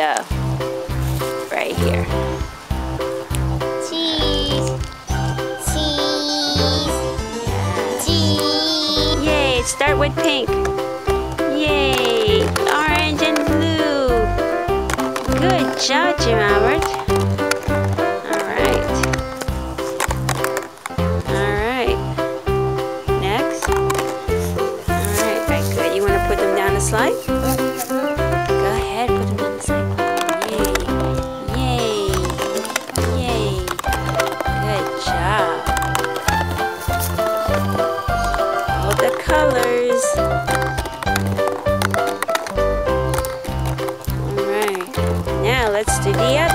dough. Right here. Cheese. Cheese. Cheese. Yay, start with pink. Yay, orange and blue. Good job, Jim Albert. All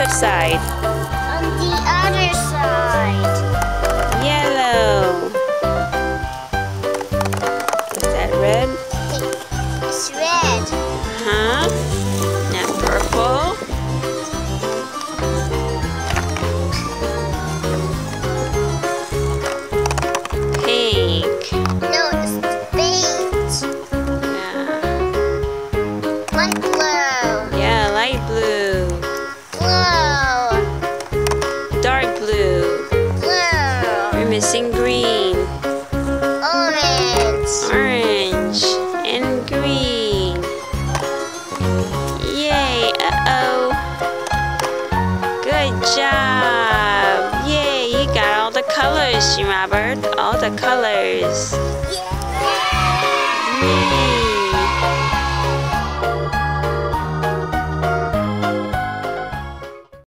other side. On the other side. Yellow. Is that red? It's red. Huh? Missing green. Orange. Orange and green. Yay, uh-oh. Good job. Yay, you got all the colors, you Robert. All the colors. Yeah. Yay.